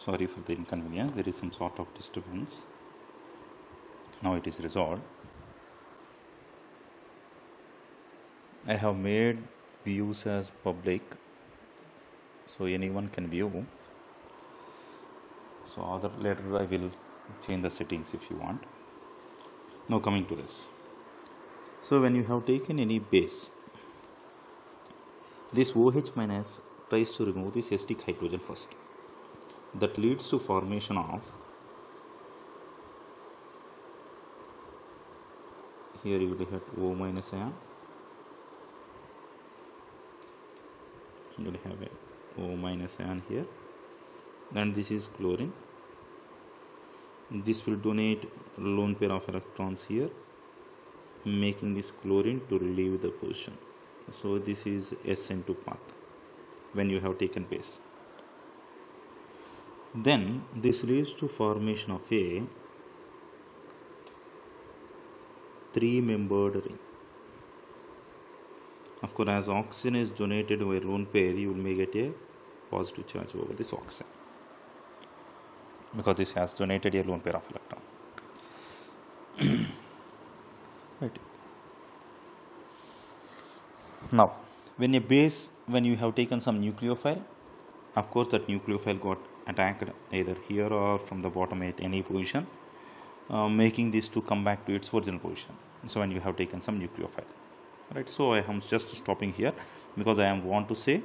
sorry for the inconvenience. There is some sort of disturbance. Now it is resolved. I have made views as public so anyone can view. So other later I will change the settings if you want. Now coming to this. So when you have taken any base this OH minus tries to remove this acidic hydrogen first that leads to formation of here you will have O minus ion you will have a O minus ion here and this is chlorine. This will donate lone pair of electrons here making this chlorine to leave the position. So this is SN2 path when you have taken base then this leads to formation of a three membered ring. Of course as oxygen is donated by lone pair you will may get a positive charge over this oxygen. Because this has donated a lone pair of electron right. Now when a base when you have taken some nucleophile of course that nucleophile got attacked either here or from the bottom at any position uh, making this to come back to its original position. So when you have taken some nucleophile. Right so i am just stopping here because i am want to say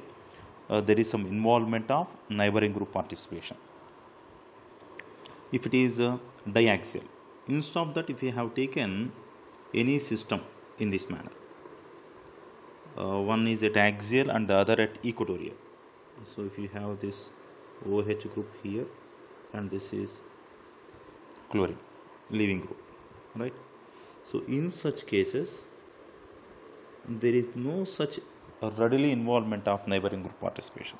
uh, there is some involvement of neighboring group participation. If it is uh, diaxial instead of that if you have taken any system in this manner uh, one is at axial and the other at equatorial so if you have this OH group here and this is chlorine leaving group right? So in such cases there is no such readily involvement of neighboring group participation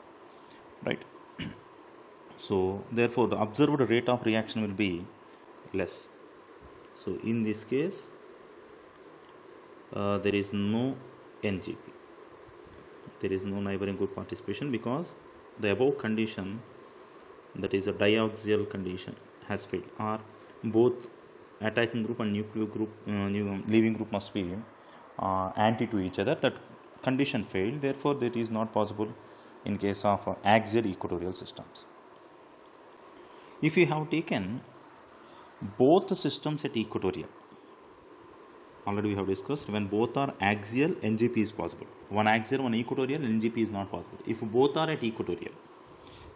right? So therefore the observed rate of reaction will be less. So in this case uh, there is no NGP there is no neighboring group participation because the above condition that is a diaxial condition has failed. Or both attacking group and nuclear group uh, leaving group must be uh, anti to each other. That condition failed therefore that is not possible in case of uh, axial equatorial systems. If you have taken both the systems at equatorial already we have discussed when both are axial ngp is possible. One axial one equatorial ngp is not possible. If both are at equatorial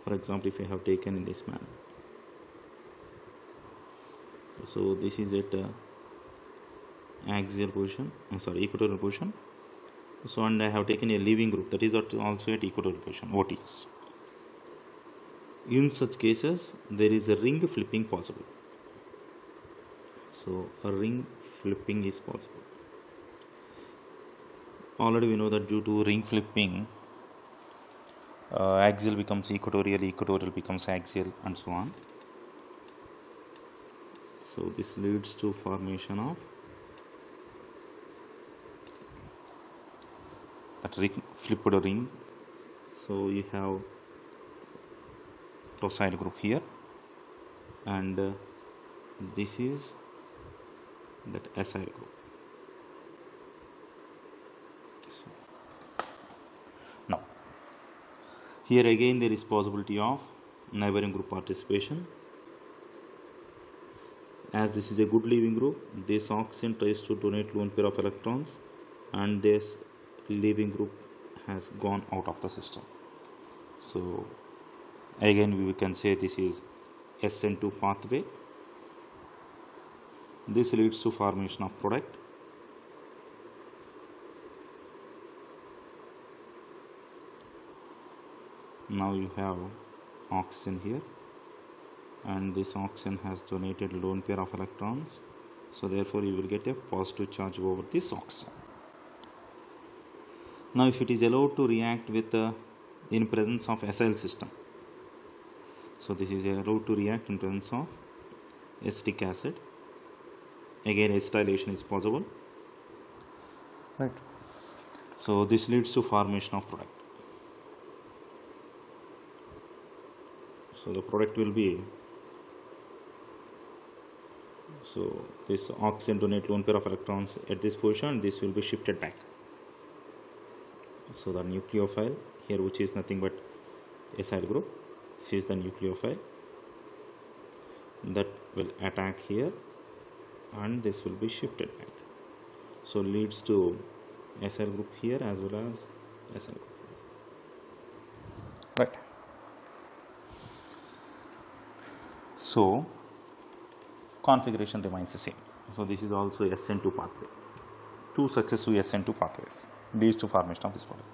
for example if you have taken in this manner. So this is at uh, axial position uh, sorry equatorial position. So and I have taken a leaving group that is also at equatorial position OTS in such cases there is a ring flipping possible so a ring flipping is possible. Already we know that due to ring flipping uh, axial becomes equatorial equatorial becomes axial and so on. So this leads to formation of that ring flipped ring. So you have tosyl group here and uh, this is that acyl group now here again there is possibility of neighboring group participation. As this is a good leaving group this oxygen tries to donate lone pair of electrons and this leaving group has gone out of the system. So again we can say this is SN2 pathway this leads to formation of product. Now you have oxygen here. And this oxygen has donated lone pair of electrons. So therefore you will get a positive charge over this oxygen. Now if it is allowed to react with uh, in presence of acyl system. So this is allowed to react in presence of acetic acid again acetylation is possible. Right. So this leads to formation of product. So the product will be so this oxygen donate lone pair of electrons at this position this will be shifted back. So the nucleophile here which is nothing but acyl group this is the nucleophile. That will attack here and this will be shifted back. So leads to acyl group here as well as acyl group. Right. So configuration remains the same. So this is also SN2 pathway. Two successive SN2 pathways. These two formation of this product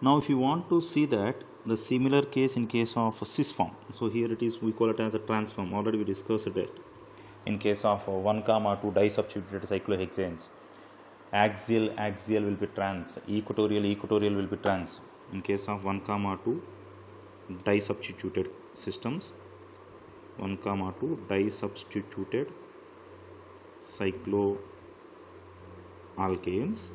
now if you want to see that the similar case in case of cis form. So here it is we call it as a trans form already we discussed it in case of uh, 1 comma 2 disubstituted cyclohexanes. Axial axial will be trans. Equatorial equatorial will be trans. In case of 1 comma 2 disubstituted systems 1 comma 2 disubstituted cycloalkanes.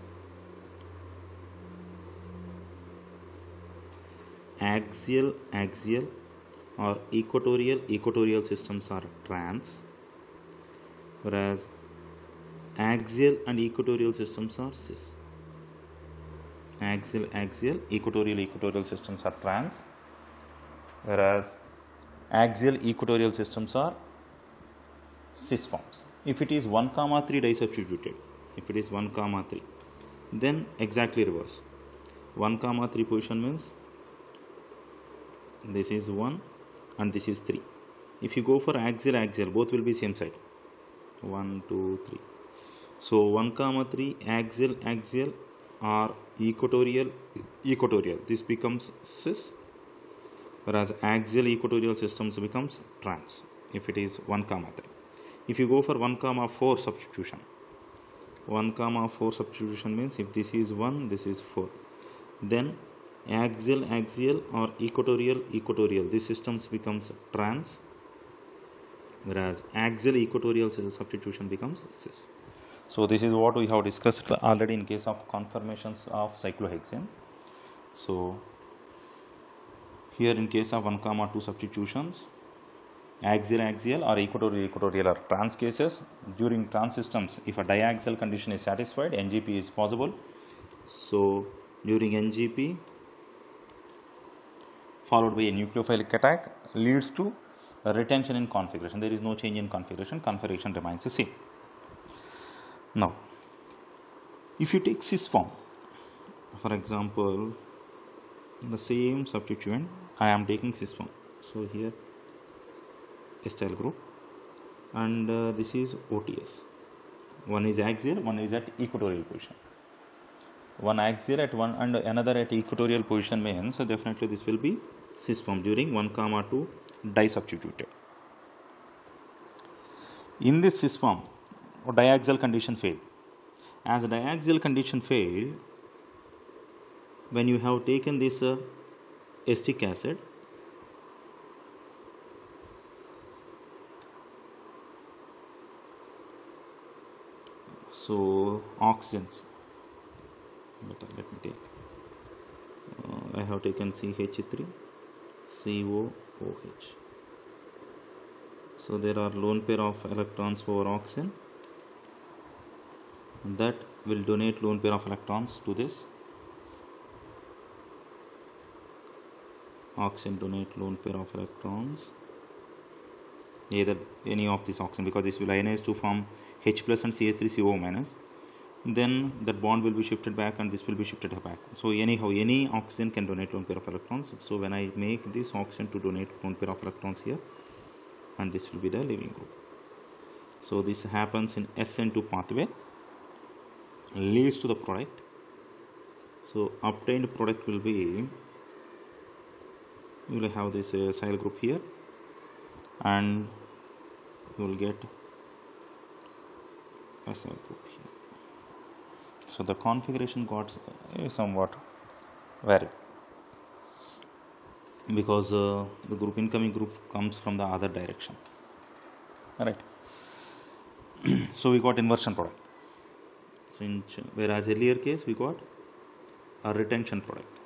Axial axial or equatorial equatorial systems are trans whereas axial and equatorial systems are cis. Axial axial equatorial equatorial systems are trans whereas axial equatorial systems are cis forms. If it is 1 comma 3 disubstituted if it is 1 comma 3 then exactly reverse. 1 comma 3 position means this is 1 and this is 3 if you go for axial axial both will be same side 1 2 3 so 1 comma 3 axial axial or equatorial equatorial. This becomes cis whereas axial equatorial systems becomes trans if it is 1 comma 3 if you go for 1 comma 4 substitution 1 comma 4 substitution means if this is 1 this is 4 then axial axial or equatorial equatorial. These systems becomes trans whereas axial equatorial substitution becomes cis. So this is what we have discussed already in case of conformations of cyclohexane. So here in case of 1 comma 2 substitutions axial axial or equatorial equatorial are trans cases. During trans systems if a diaxial condition is satisfied ngp is possible. So during ngp followed by a nucleophilic attack leads to retention in configuration. There is no change in configuration. Configuration remains the same. Now if you take cis form for example the same substituent I am taking cis form. So here acyl group and uh, this is OTS one is axial one is at equatorial position. One axial at one and another at equatorial position means so definitely this will be cis form during 1 comma 2 disubstituted. In this form diaxial condition fail. As a diaxial condition fail when you have taken this uh, acetic acid so oxygens. But let me take. Uh, I have taken CH3 So there are lone pair of electrons for oxygen that will donate lone pair of electrons to this. Oxygen donate lone pair of electrons. Either any of this oxygen because this will ionize to form H plus and CH3CO minus then that bond will be shifted back and this will be shifted back. So anyhow any oxygen can donate one pair of electrons. So when I make this oxygen to donate one pair of electrons here and this will be the leaving group so this happens in SN2 pathway leads to the product. So obtained product will be you will have this uh, cell group here and you will get acyl group here so the configuration got somewhat varied because uh, the group incoming group comes from the other direction. Right? So we got inversion product. So in whereas earlier case we got a retention product.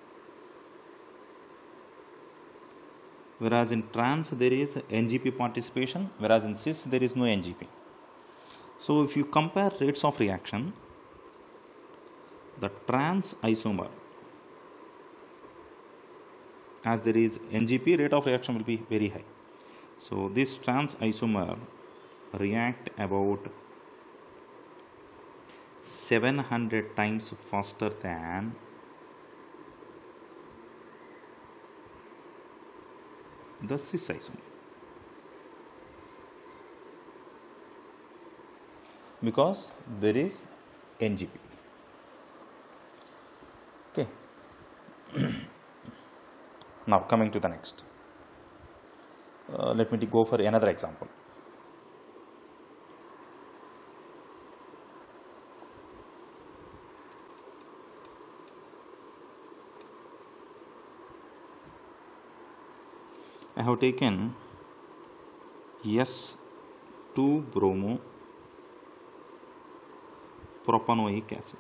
Whereas in trans there is NGP participation. Whereas in cis there is no NGP. So if you compare rates of reaction the trans isomer as there is NGP rate of reaction will be very high. So this trans isomer react about 700 times faster than the cis isomer because there is NGP. Now coming to the next. Uh, let me go for another example. I have taken S2 bromo propanoic acid.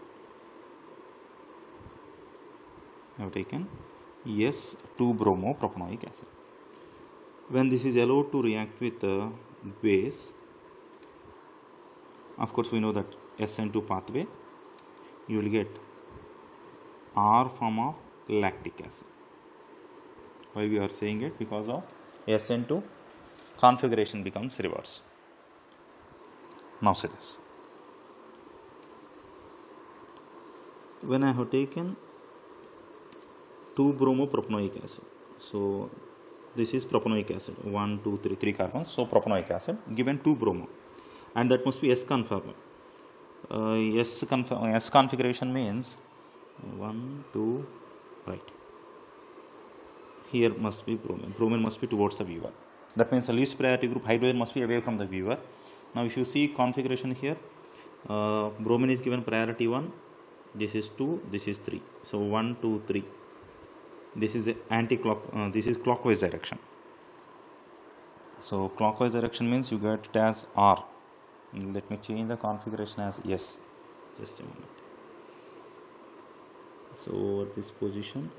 I have taken S2 bromo propanoic acid. When this is allowed to react with the base, of course we know that SN2 pathway, you will get R form of lactic acid why we are saying it because of SN2 configuration becomes reverse now see this when I have taken 2 bromopropanoic acid so this is propanoic acid 1 2 3 3 carbons so propanoic acid given 2 bromo and that must be S conformal uh, S, conf S configuration means 1 2 right here must be bromine. Bromine must be towards the viewer. That means the least priority group hydrogen must be away from the viewer. Now if you see configuration here, uh, bromine is given priority 1, this is 2, this is 3. So 1, 2, 3. This is anti-clock, uh, this is clockwise direction. So clockwise direction means you get it as R. Let me change the configuration as S. Just a moment. So over this position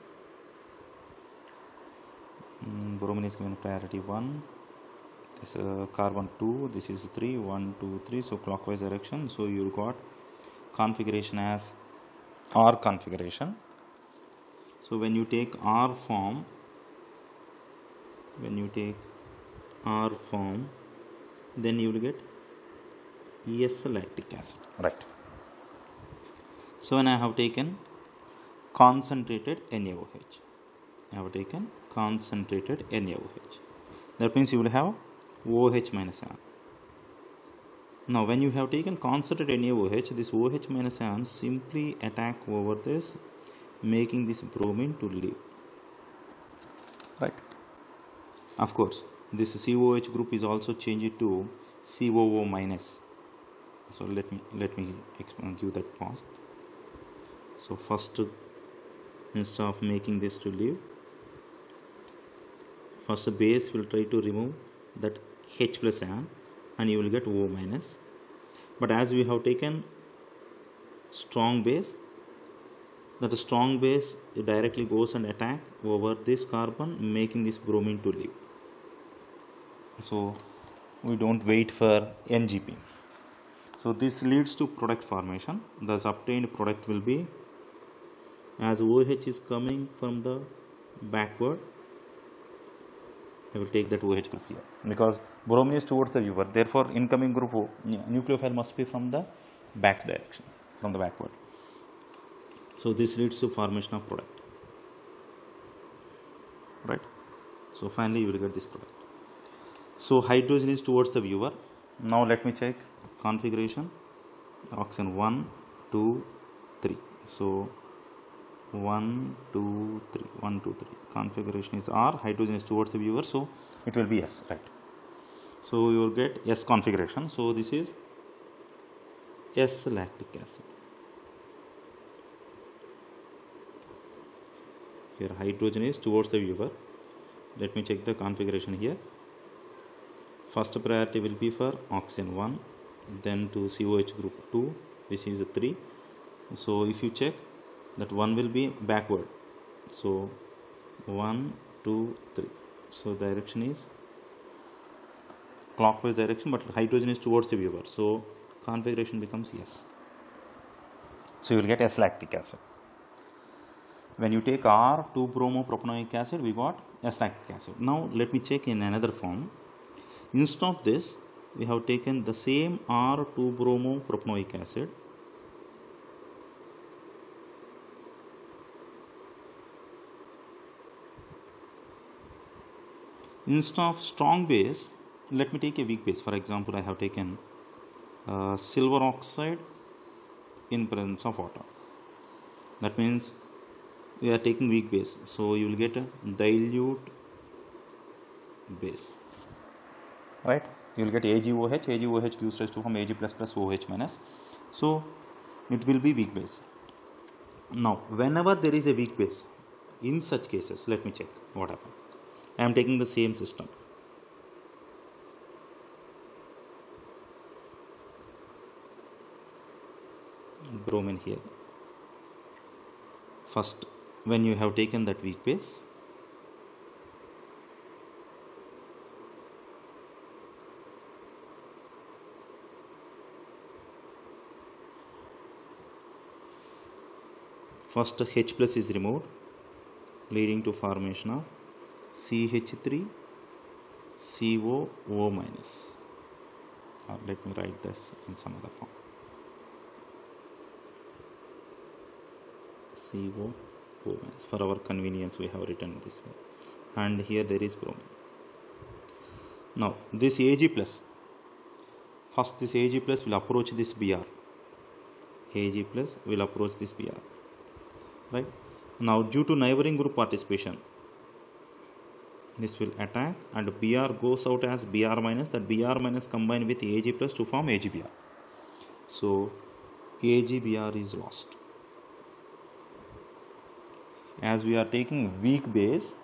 mm, bromine is given priority 1 this uh, carbon 2 this is 3 1 2 3 so clockwise direction so you got configuration as R configuration so when you take R form when you take R form then you will get ES lactic acid right so when I have taken concentrated NaOH I have taken concentrated NaOH. That means you will have OH minus ion. Now when you have taken concentrated NaOH, this OH minus ion simply attack over this making this bromine to leave. Right. Of course, this COH group is also changed to COO minus. So let me let me explain give that pause. So first instead of making this to leave first the base will try to remove that H plus ion and you will get O minus but as we have taken strong base that the strong base directly goes and attack over this carbon making this bromine to leave. So we don't wait for NGP so this leads to product formation. Thus obtained product will be as OH is coming from the backward I will take that OH group here because bromine is towards the viewer therefore incoming group nucleophile must be from the back direction from the backward so this leads to formation of product. Right? So finally you will get this product. So hydrogen is towards the viewer. Now let me check configuration. Oxygen 1 2 3 so 1 2 3 1 2 3 configuration is r. Hydrogen is towards the viewer. So it will be s right? So you will get s configuration. So this is s lactic acid here hydrogen is towards the viewer. Let me check the configuration here. First priority will be for oxygen 1 then to COH group 2 this is a 3 so if you check that one will be backward. So 1 2 3 so direction is clockwise direction but hydrogen is towards the viewer. So configuration becomes yes. So you will get S lactic acid when you take R 2 bromo propanoic acid we got S lactic acid. Now let me check in another form. Instead of this we have taken the same R 2 bromo propanoic acid. Instead of strong base let me take a weak base. For example i have taken uh, silver oxide in presence of water. That means we are taking weak base. So you will get a dilute base. Right? You will get AgOH AgOH gives rise to from Ag OH minus. So it will be weak base. Now whenever there is a weak base in such cases let me check what happens I am taking the same system. Bromine here. First when you have taken that weak base first H plus is removed leading to formation of CH3 COO minus. Or let me write this in some other form. CO For our convenience we have written this way. And here there is bromine now this Ag plus. First this Ag plus will approach this Br Ag plus will approach this Br right? Now due to neighboring group participation this will attack and Br goes out as Br minus that Br minus combined with Ag plus to form AgBr so AgBr is lost as we are taking weak base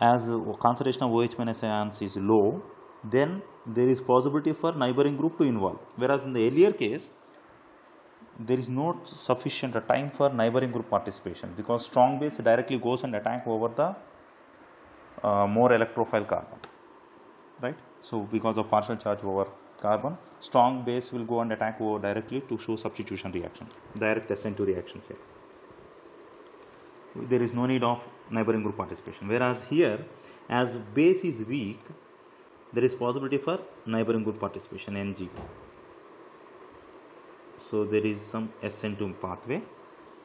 as concentration of OH minus ions is low then there is possibility for neighboring group to involve. Whereas in the earlier case there is not sufficient time for neighboring group participation because strong base directly goes and attack over the uh, more electrophile carbon right? So because of partial charge over carbon strong base will go and attack over directly to show substitution reaction direct SN2 reaction here there is no need of neighboring group participation. Whereas here as base is weak there is possibility for neighboring group participation NG so there is some SN2 pathway.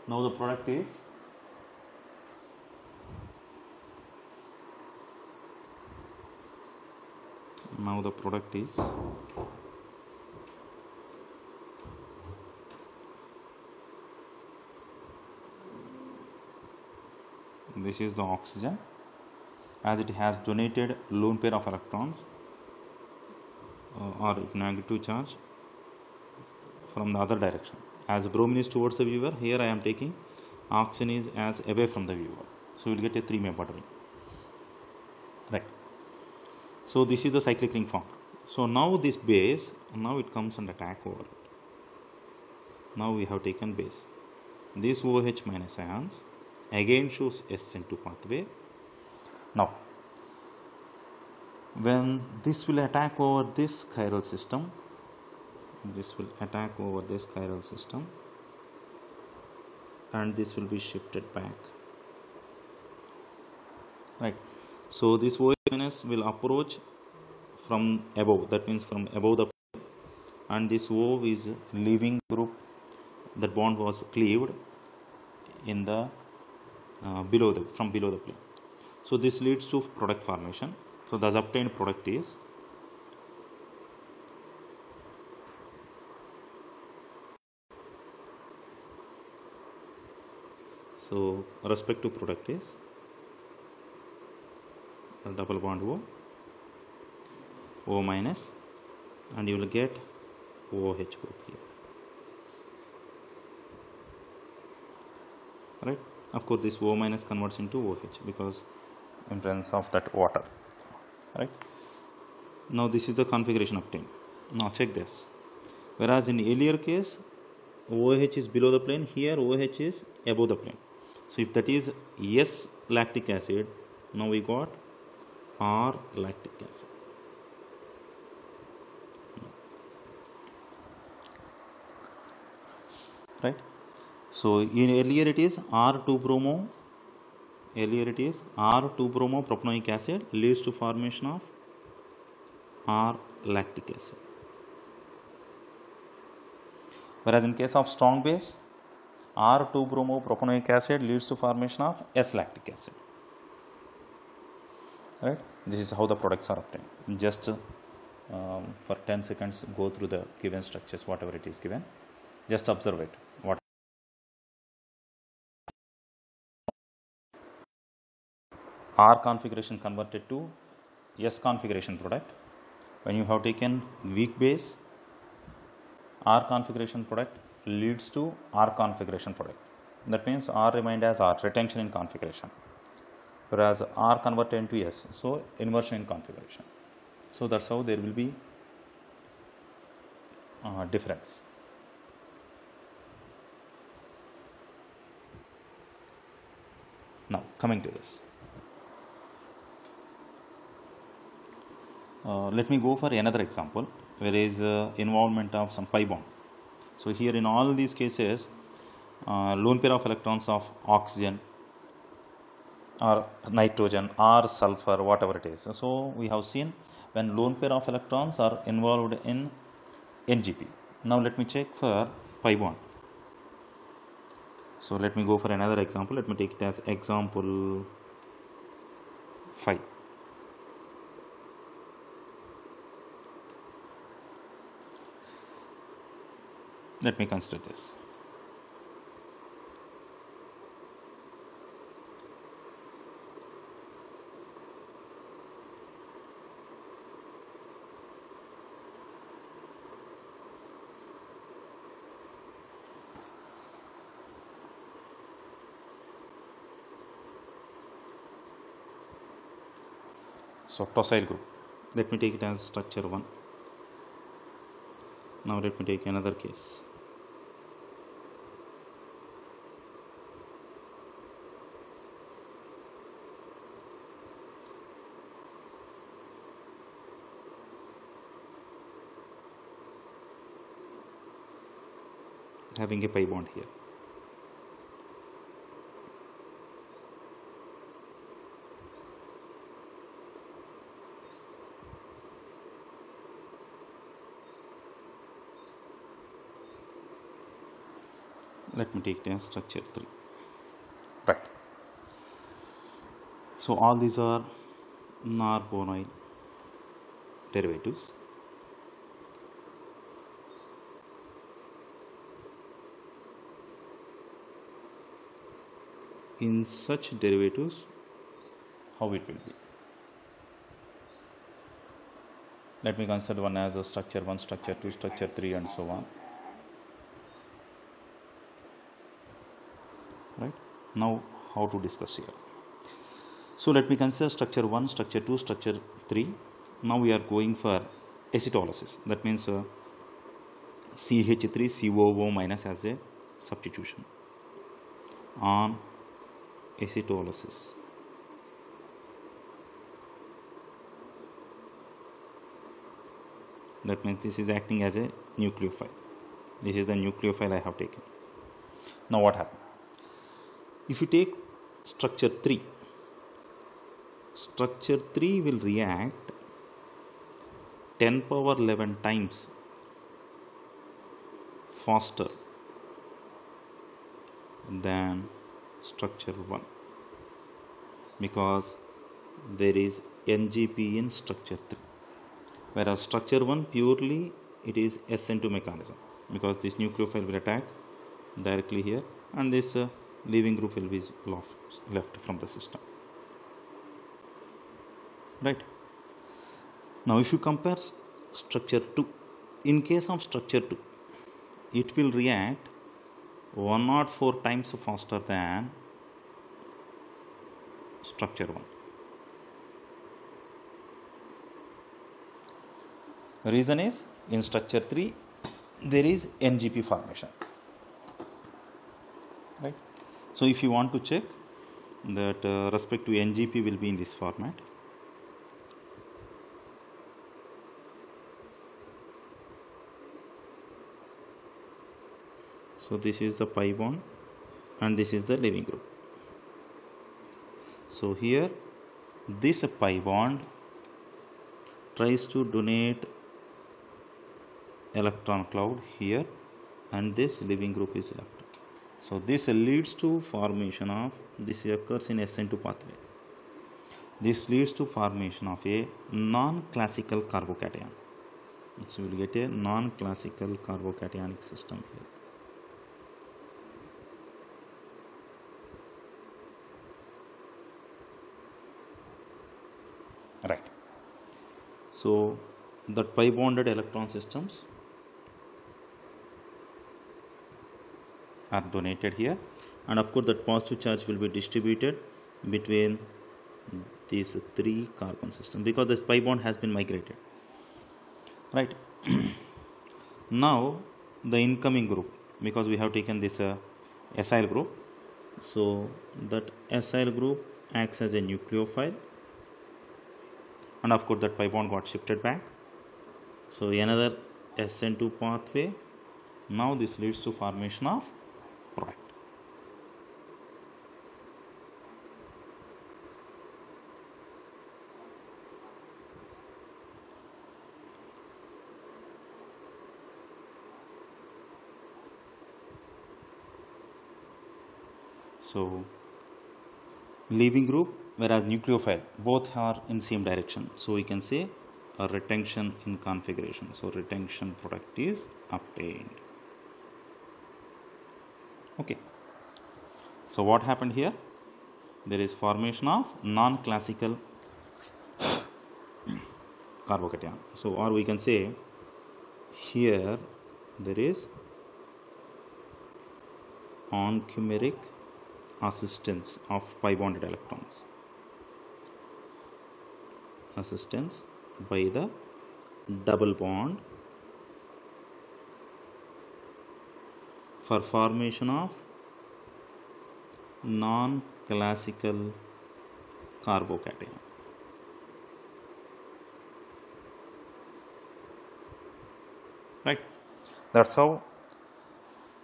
Now the product is now the product is this is the oxygen as it has donated lone pair of electrons uh, or negative charge from the other direction. As bromine is towards the viewer here I am taking oxygen is as away from the viewer. So we'll get a three membered ring right. So this is the cyclic ring form. So now this base now it comes and attack over it. Now we have taken base. This OH minus ions again shows SN2 pathway now when this will attack over this chiral system this will attack over this chiral system and this will be shifted back. Right. So this OH will approach from above that means from above the and this O is leaving group that bond was cleaved in the uh, below the from below the plane. So this leads to product formation. So the obtained product is so respective product is double bond O O minus and you will get OH group here. Right of course this O minus converts into OH because in presence of that water right? Now this is the configuration obtained now check this. Whereas in earlier case OH is below the plane here OH is above the plane. So if that is S lactic acid now we got r lactic acid. Right so in earlier it is r2 bromo earlier it is r2 bromo propanoic acid leads to formation of r lactic acid. Whereas in case of strong base r2 bromo propanoic acid leads to formation of s lactic acid. Right? This is how the products are obtained. Just um, for 10 seconds go through the given structures whatever it is given. Just observe it R configuration converted to S configuration product. When you have taken weak base R configuration product leads to R configuration product. That means R remained as R retention in configuration. Whereas R converted into S so inversion in configuration. So that's how there will be uh, difference. Now coming to this uh, let me go for another example where is uh, involvement of some pi bond. So here in all these cases uh, lone pair of electrons of oxygen or nitrogen or sulfur whatever it is. So we have seen when lone pair of electrons are involved in ngp now let me check for pi bond. So let me go for another example. Let me take it as example 5 let me consider this. So tosyl group. Let me take it as structure 1 now let me take another case having a pi bond here. Let me take the structure 3 right. So all these are non-bonoid derivatives in such derivatives how it will be? Let me consider one as a structure 1 structure 2 structure 3 and so on. Right? Now how to discuss here? So let me consider structure 1 structure 2 structure 3 now we are going for acetylolysis that means uh, CH3COO minus as a substitution. On acetylolysis that means this is acting as a nucleophile. This is the nucleophile I have taken. Now what happened? If you take structure 3 structure 3 will react 10 power 11 times faster than structure 1 because there is NGP in structure 3 whereas structure 1 purely it is SN2 mechanism. Because this nucleophile will attack directly here and this uh, leaving group will be left, left from the system. Right? Now if you compare structure 2 in case of structure 2 it will react 104 times faster than structure 1 reason is in structure 3 there is ngp formation. Right? So if you want to check that uh, respect to NGP will be in this format. So this is the pi bond and this is the leaving group. So here this pi bond tries to donate electron cloud here and this leaving group is left. So this leads to formation of this occurs in SN2 pathway. This leads to formation of a non-classical carbocation. So we will get a non-classical carbocationic system here. right so that pi bonded electron systems are donated here. And of course that positive charge will be distributed between these three carbon systems because this pi bond has been migrated. Right? Now the incoming group because we have taken this uh, acyl group. So that acyl group acts as a nucleophile and of course that pi bond got shifted back. So another SN2 pathway. Now this leads to formation of product so leaving group whereas nucleophile both are in same direction. So we can say a retention in configuration. So retention product is obtained. Okay. So what happened here? There is formation of non-classical carbocation. So or we can say here there is anchimeric assistance of pi bonded electrons assistance by the double bond for formation of non-classical carbocation. Right, that's how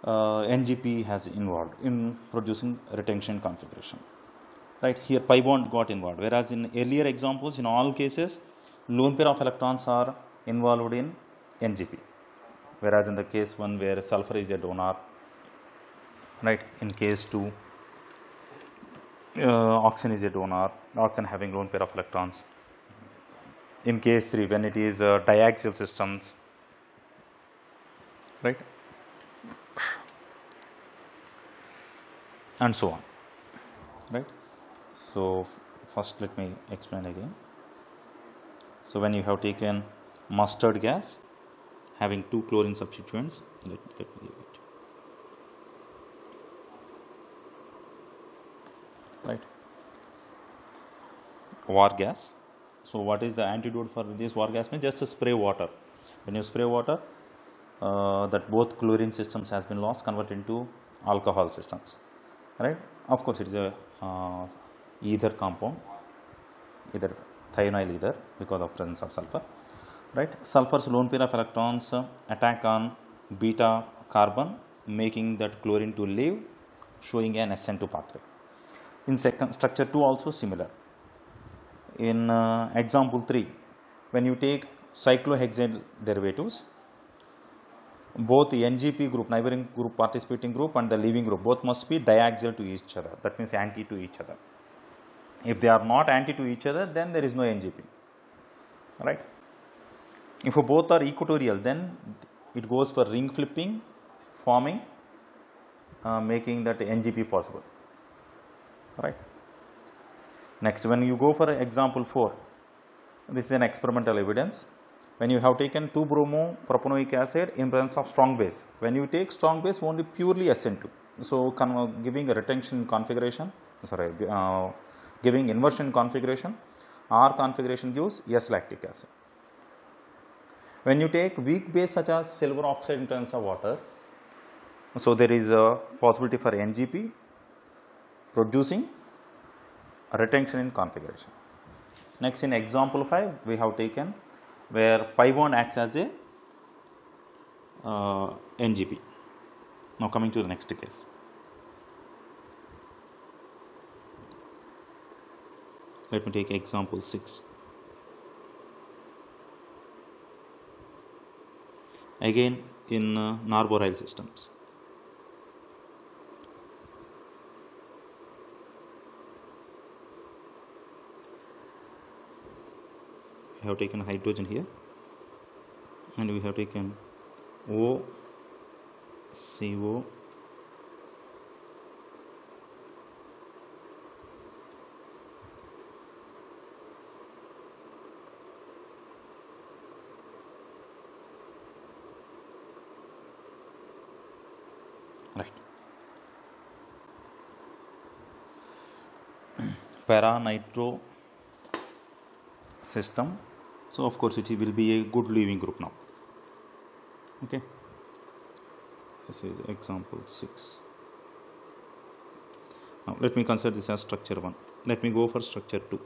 uh, NGP has involved in producing retention configuration right? Here pi bond got involved. Whereas in earlier examples in all cases lone pair of electrons are involved in NGP whereas in the case 1 where sulfur is a donor right? In case 2 uh, oxygen is a donor oxygen having lone pair of electrons. In case 3 when it is uh, diaxial systems right? And so on. Right so first let me explain again. So when you have taken mustard gas having two chlorine substituents let, let me leave it. Right? War gas. So what is the antidote for this war gas? Means just a spray water. When you spray water uh, that both chlorine systems has been lost converted into alcohol systems. Right? Of course it is a uh, ether compound either thionyl ether because of presence of sulfur right sulfur's lone pair of electrons uh, attack on beta carbon making that chlorine to leave showing an SN2 pathway in second structure 2 also similar in uh, example 3 when you take cyclohexane derivatives both the NGP group, neighboring group, participating group and the leaving group both must be diaxial to each other. That means anti to each other. If they are not anti to each other, then there is no NGP, right? If both are equatorial, then it goes for ring flipping, forming, uh, making that NGP possible, right? Next, when you go for example 4, this is an experimental evidence. When you have taken 2 bromo propanoic acid in presence of strong base, when you take strong base only purely SN2, so giving a retention configuration, sorry, uh, giving inversion configuration R configuration gives S lactic acid. When you take weak base such as silver oxide in terms of water, so there is a possibility for NGP producing retention in configuration. Next in example 5 we have taken where pi bond acts as a uh, NGP. Now coming to the next case. Let me take example 6. Again in uh, systems. We have taken hydrogen here and we have taken O CO para nitro system. So of course it will be a good leaving group now. Okay. This is example 6 now let me consider this as structure 1 let me go for structure 2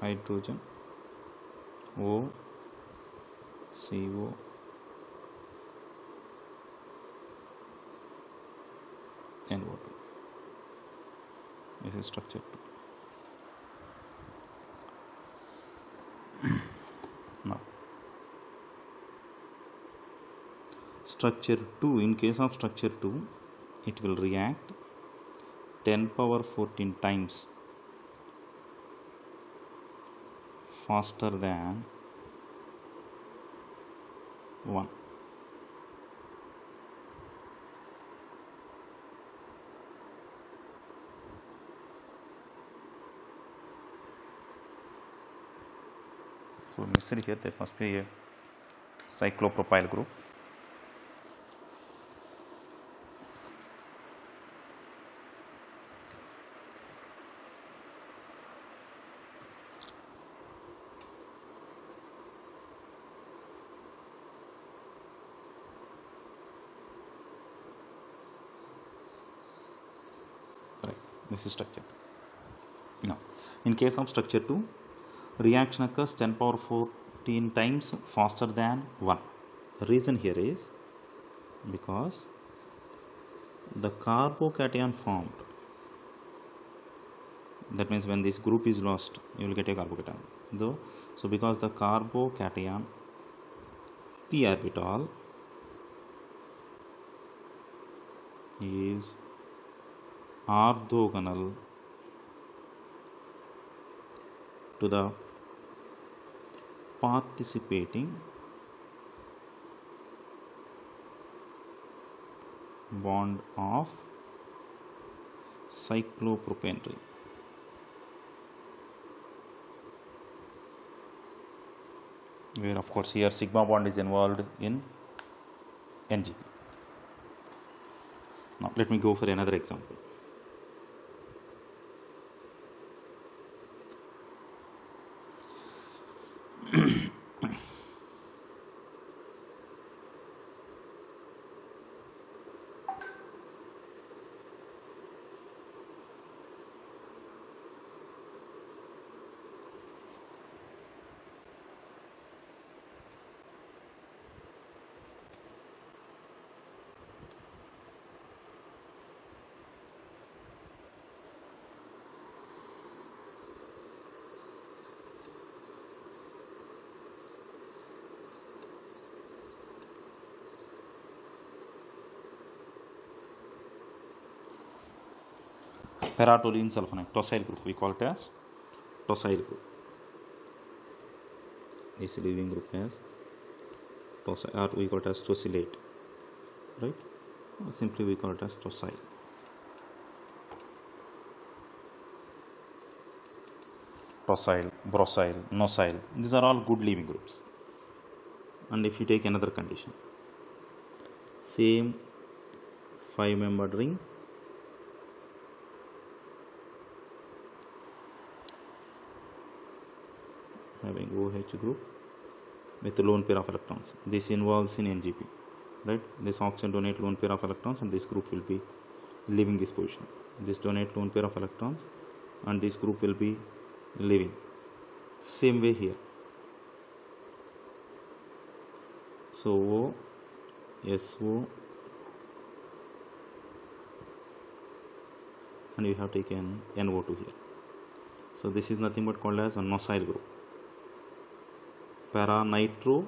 hydrogen O CO and water this is structure 2 now structure 2 in case of structure 2 it will react 10 power 14 times faster than 1 so necessary here there must be a cyclopropyl group case of structure 2 reaction occurs 10 power 14 times faster than 1 the reason here is because the carbocation formed that means when this group is lost you will get a carbocation. Though so because the carbocation p orbital is orthogonal to the participating bond of cyclopropane where of course here sigma bond is involved in NGP. Now let me go for another example. Paratoluene sulfonate tosyl group we call it as tosyl group. This leaving group as tosyl or we call it as tosylate right? Or simply we call it as tosyl. Tosyl brosyl nosyl these are all good leaving groups. And if you take another condition same five membered ring having OH group with a lone pair of electrons this involves in NGP right? This oxygen donate lone pair of electrons and this group will be leaving this position. This donate lone pair of electrons and this group will be leaving. Same way here. So O SO and we have taken NO2 here. So this is nothing but called as a nosyl group para nitro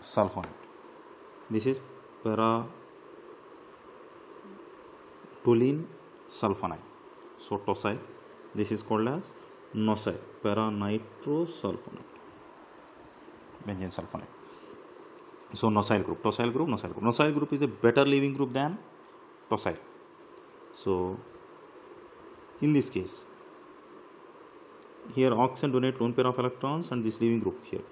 sulfonate. This is para toluene sulfonide so tosyl this is called as nosyl para nitro sulfonate. Benzene sulfonate. So nosyl group tosyl group nosyl group. Nosyl group is a better leaving group than tosyl. So in this case here oxygen donate lone pair of electrons and this leaving group here.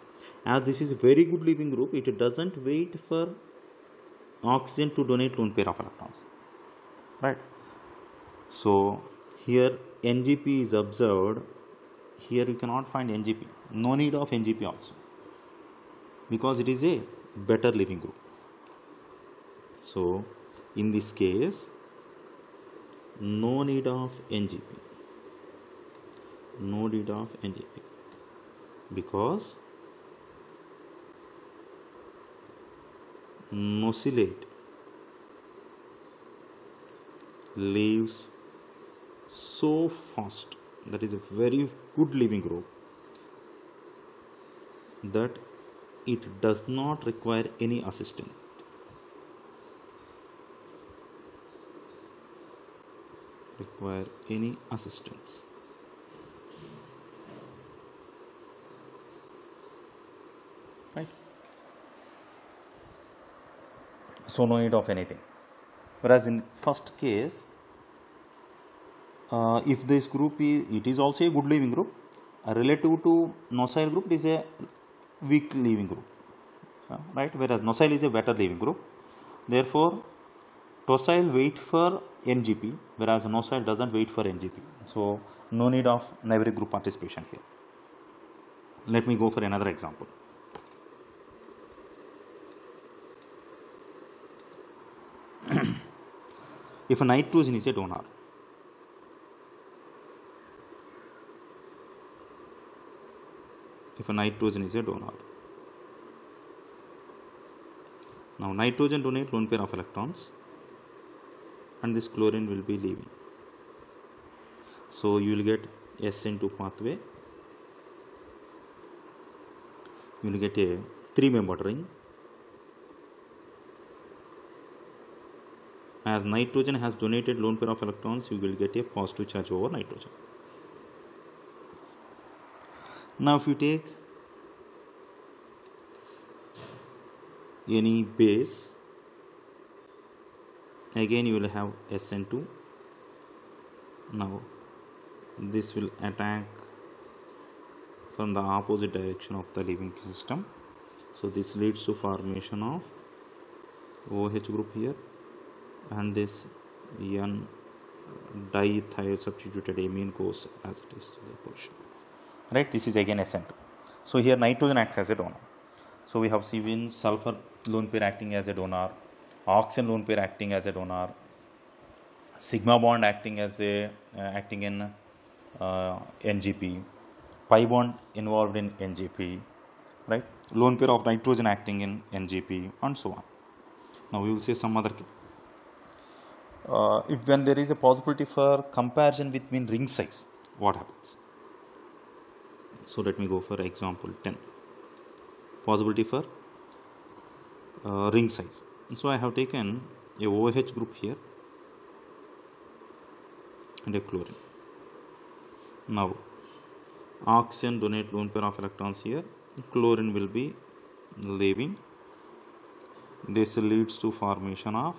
As this is very good leaving group it doesn't wait for oxygen to donate lone pair of electrons. Right? So here ngp is observed. Here you cannot find ngp no need of ngp also. Because it is a better leaving group. So in this case no need of ngp no need of ngp because nosylate leaves so fast that is a very good living group that it does not require any assistance. Require any assistance so no need of anything. Whereas in first case uh, if this group is it is also a good leaving group relative to nosyl group it is a weak leaving group. Uh, right? Whereas nosyl is a better leaving group. Therefore tosyl wait for ngp whereas nosyl doesn't wait for ngp so no need of neighboring group participation here. Let me go for another example if a nitrogen is a donor. If a nitrogen is a donor. Now nitrogen donate lone pair of electrons and this chlorine will be leaving. So you will get SN2 pathway. You will get a three membered ring as nitrogen has donated lone pair of electrons you will get a positive charge over nitrogen. Now if you take any base again you will have SN2 now this will attack from the opposite direction of the leaving system. So this leads to formation of OH group here and this N diethyl substituted amine goes as it is to the position right? This is again SN2 so here nitrogen acts as a donor. So we have seen sulfur lone pair acting as a donor oxygen lone pair acting as a donor sigma bond acting as a uh, acting in uh, ngp pi bond involved in ngp right? Lone pair of nitrogen acting in ngp and so on. Now we will say some other uh, if when there is a possibility for comparison between ring size what happens? So let me go for example 10 possibility for uh, ring size. So I have taken a OH group here and a chlorine. Now oxygen donate lone pair of electrons here. Chlorine will be leaving. This leads to formation of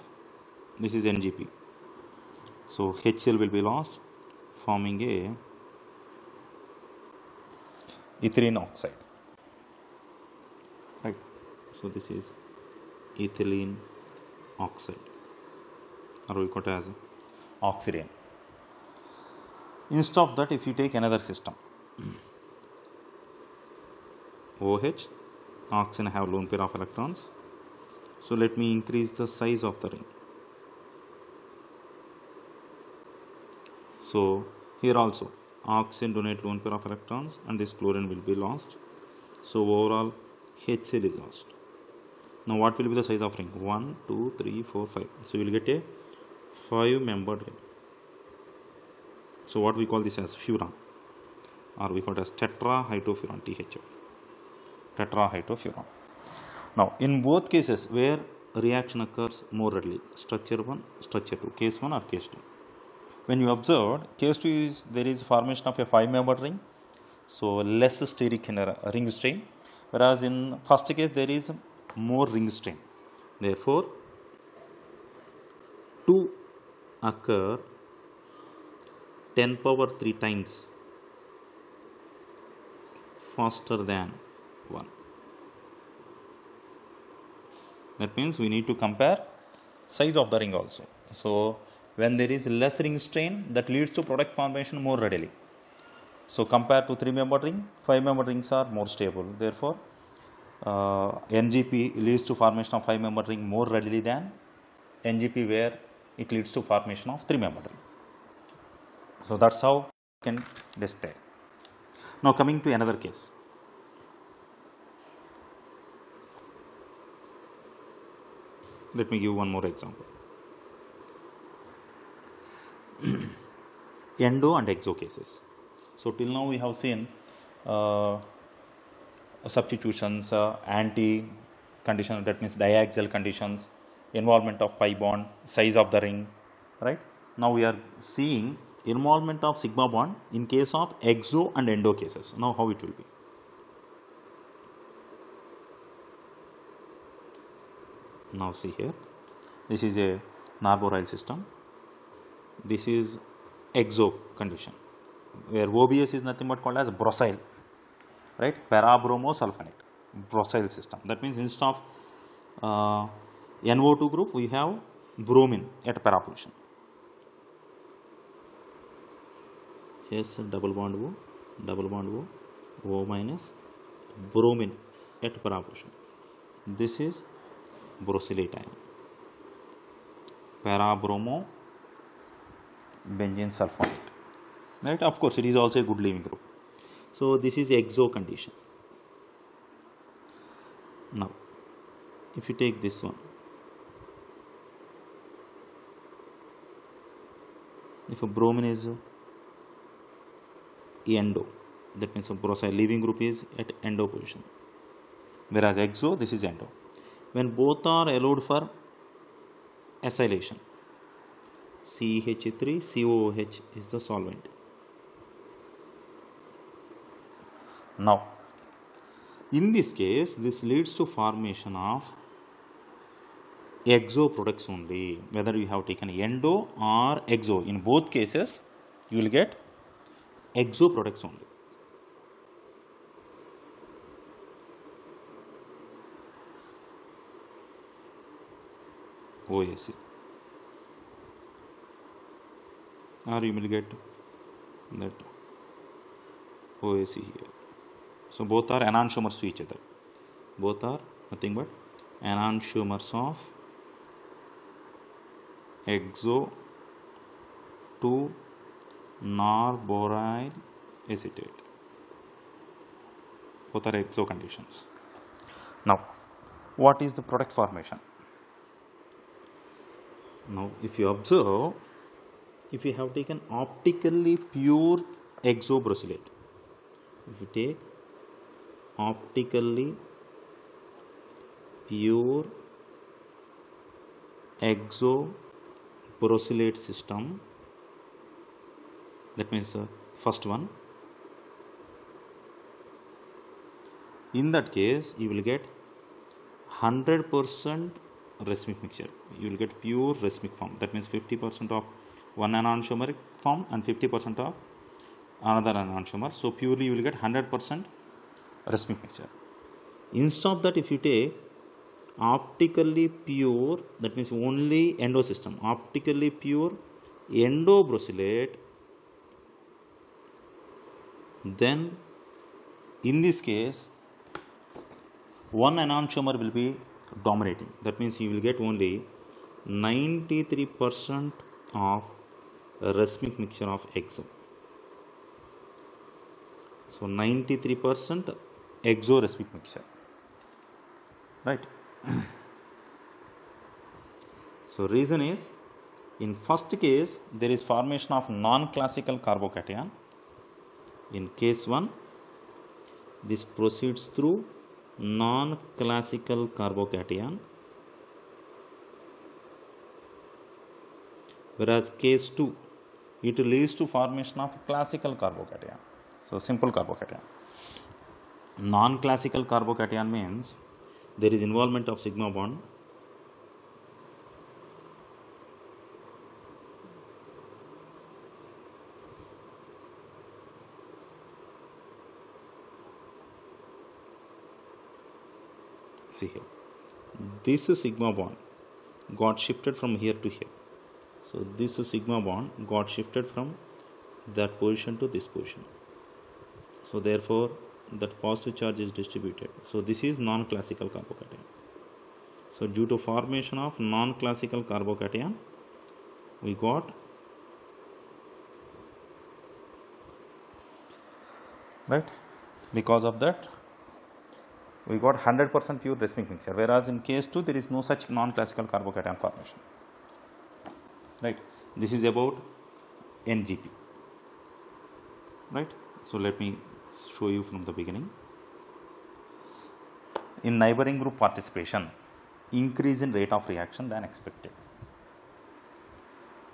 this is NGP so HCl will be lost forming a. Ethylene oxide. Right. So this is ethylene oxide. Or we got as oxirane. Instead of that if you take another system. OH oxygen have lone pair of electrons. So let me increase the size of the ring so here also oxygen donate lone pair of electrons and this chlorine will be lost. So overall HCl is lost. Now what will be the size of ring? 1 2 3 4 5 so you will get a 5 membered ring. So what we call this as furan or we call it as tetrahydrofuran THF tetrahydrofuran. Now in both cases where reaction occurs more readily structure 1 structure 2 case 1 or case 2 when you observed case 2 is there is formation of a five member ring so less steric in a ring strain. Whereas in first case there is more ring strain. Therefore 2 occur 10 power 3 times faster than 1 that means we need to compare size of the ring also. So when there is less ring strain that leads to product formation more readily. So compared to 3 membered ring 5 membered rings are more stable. Therefore uh, NGP leads to formation of 5 membered ring more readily than NGP where it leads to formation of 3 membered ring. So that's how we can display now coming to another case. Let me give one more example endo and exo cases. So till now we have seen uh, substitutions uh, anti condition that means diaxial conditions involvement of pi bond size of the ring right? Now we are seeing involvement of sigma bond in case of exo and endo cases. Now how it will be? Now see here. This is a norbornyl system this is exo condition where OBS is nothing but called as brosyl right? Parabromosulfonate brosyl system. That means instead of uh, NO2 group we have bromine at para position yes double bond O double bond O O minus bromine at para position this is brosylate ion parabromo benzene sulfonate. Right? Of course it is also a good leaving group so this is exo condition. Now if you take this one if a bromine is endo that means a brosyl leaving group is at endo position. Whereas exo this is endo. When both are allowed for acylation CH3 COOH is the solvent now in this case this leads to formation of exo products only whether you have taken endo or exo in both cases you will get exo products only OAC or you will get that? Oh, OAC here. So both are enantiomers to each other. Both are nothing but enantiomers of exo to norbornyl acetate. Both are exo conditions. Now what is the product formation? Now if you observe if you have taken optically pure exobrosylate if you take optically pure exobrosylate system that means uh, first one in that case you will get 100% racemic mixture. You will get pure racemic form. That means 50% of one enantiomeric form and 50% of another enantiomer so purely you will get 100% racemic mixture. Instead of that if you take optically pure that means only endo system optically pure endobrosylate then in this case one enantiomer will be dominating. That means you will get only 93% of racemic mixture of exo so 93% exoracemic mixture. Right? So reason is in first case there is formation of non-classical carbocation. In case 1 this proceeds through non-classical carbocation. Whereas case 2 it leads to formation of classical carbocation. So simple carbocation. Non-classical carbocation means there is involvement of sigma bond see here. This is sigma bond got shifted from here to here so this sigma bond got shifted from that position to this position. So therefore that positive charge is distributed. So this is non-classical carbocation. So due to formation of non-classical carbocation we got right? Because of that we got 100% pure racemic mixture. Whereas in case 2 there is no such non-classical carbocation. formation right? This is about ngp right? So let me show you from the beginning. In neighboring group participation increase in rate of reaction than expected.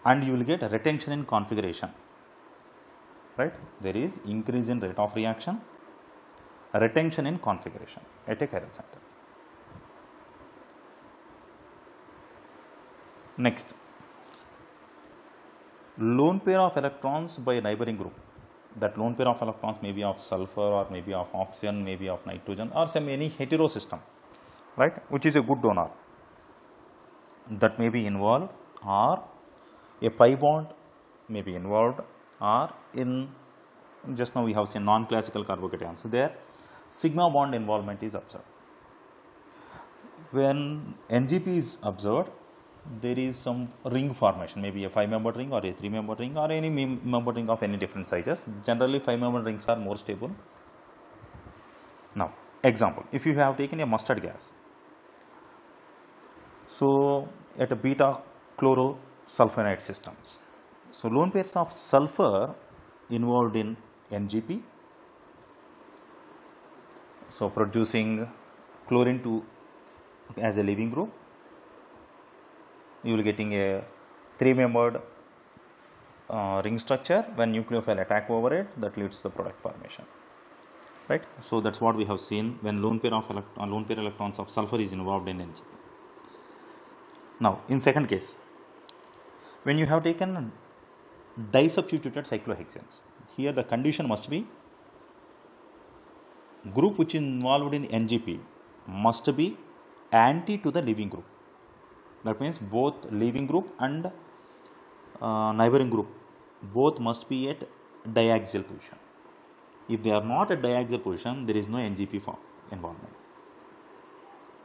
And you will get retention in configuration. Right? There is increase in rate of reaction retention in configuration at a chiral center. Next, lone pair of electrons by a neighboring group. That lone pair of electrons may be of sulfur or maybe of oxygen, maybe of nitrogen or some any hetero system, right, which is a good donor that may be involved or a pi bond may be involved or in just now we have seen non-classical carbocation. So, there sigma bond involvement is observed. When NGP is observed, there is some ring formation, maybe a 5 member ring or a 3 member ring or any member ring of any different sizes. Generally, 5 member rings are more stable. Now, example, if you have taken a mustard gas, so at a beta chlorosulfonate systems, so lone pairs of sulfur involved in NGP so producing chlorine to as a leaving group you will getting a three membered uh, ring structure when nucleophile attack over it that leads to the product formation right so that's what we have seen when lone pair of electron, lone pair electrons of sulfur is involved in NGP. now in second case when you have taken disubstituted cyclohexanes here the condition must be group which is involved in NGP must be anti to the leaving group. That means both leaving group and uh, neighboring group both must be at diaxial position. If they are not at diaxial position, there is no NGP form involvement.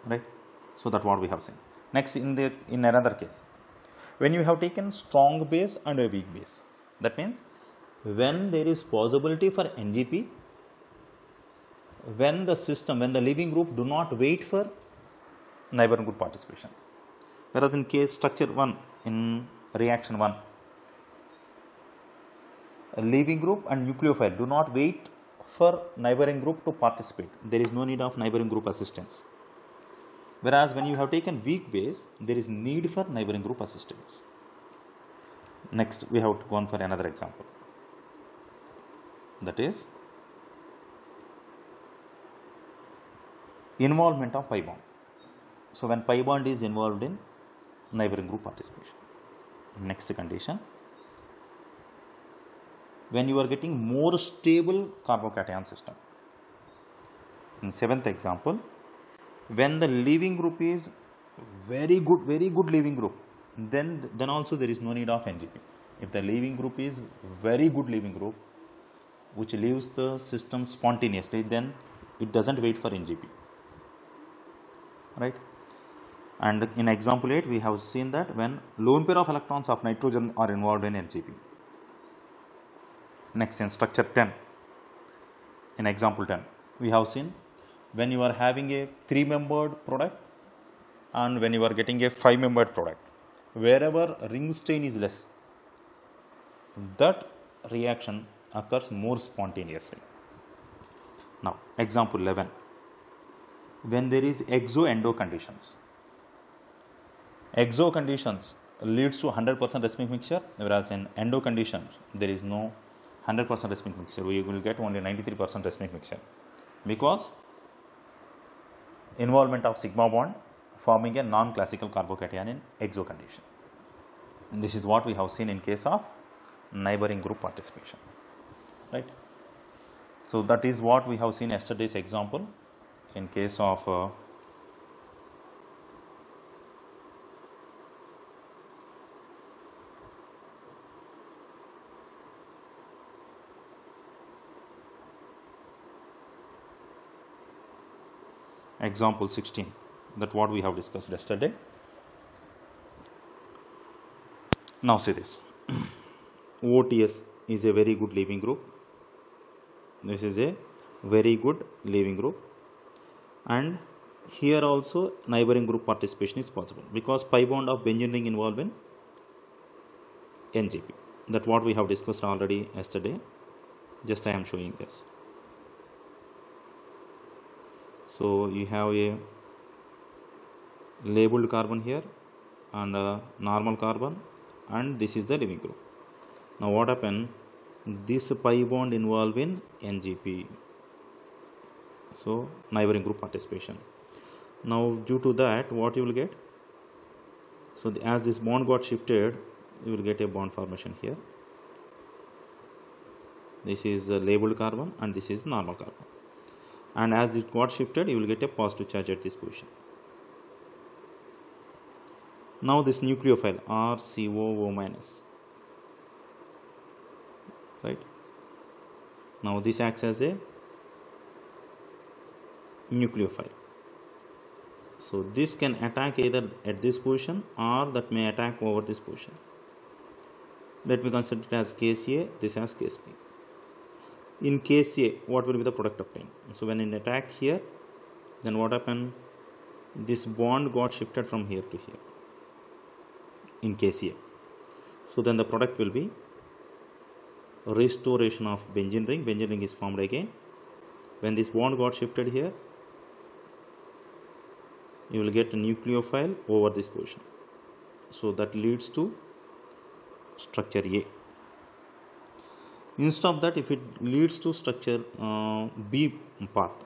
Right? So that's what we have seen. Next, in the in another case, when you have taken strong base and a weak base, that means when there is possibility for NGP when the system, when the leaving group do not wait for neighboring group participation. Whereas in case structure 1, in reaction 1, a leaving group and nucleophile do not wait for neighboring group to participate. There is no need of neighboring group assistance. Whereas when you have taken weak base, there is need for neighboring group assistance. Next, we have to go on for another example. That is involvement of pi bond. So, when pi bond is involved in neighboring group participation. Next condition, when you are getting more stable carbocation system. In seventh example, when the leaving group is very good, very good leaving group, then then also there is no need of NGP. If the leaving group is very good leaving group, which leaves the system spontaneously, then it doesn't wait for NGP right and in example 8 we have seen that when lone pair of electrons of nitrogen are involved in NGP. Next in structure 10 in example 10 we have seen when you are having a three membered product and when you are getting a five membered product wherever ring strain is less that reaction occurs more spontaneously. Now example 11 when there is exo-endo conditions. Exo conditions leads to 100% racemic mixture whereas in endo conditions there is no 100% racemic mixture we will get only 93% racemic mixture because involvement of sigma bond forming a non-classical carbocation in exo condition. This is what we have seen in case of neighboring group participation right. So that is what we have seen yesterday's example in case of uh, example 16 that what we have discussed yesterday. Now see this. OTS is a very good leaving group. This is a very good leaving group. And here also neighboring group participation is possible because pi bond of benzene involved in NGP that what we have discussed already yesterday. Just I am showing this so you have a labeled carbon here and a normal carbon and this is the leaving group now what happened? This pi bond involved in NGP so neighboring group participation. Now due to that what you will get? So the, as this bond got shifted you will get a bond formation here. This is labeled carbon and this is normal carbon and as it got shifted you will get a positive charge at this position. Now this nucleophile RCOO minus. Right? Now this acts as a nucleophile so this can attack either at this position or that may attack over this position. Let me consider it as case A this as case B in case A what will be the product obtained so when it attack here then what happened? This bond got shifted from here to here in case A. So then the product will be restoration of benzene ring. Benzene ring is formed again. When this bond got shifted here you will get a nucleophile over this position. So that leads to structure A instead of that if it leads to structure uh, B path